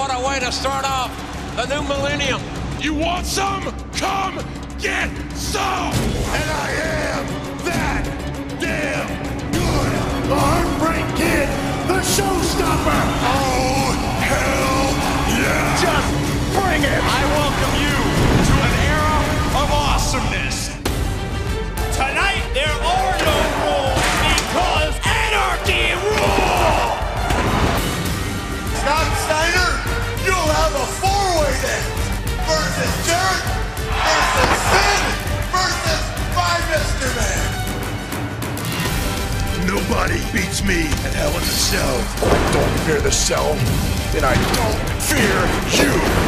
what a way to start off the new millennium. You want some? Come get some! And I am Nobody beats me at Hell in a Cell. I don't fear the cell, and I don't fear you.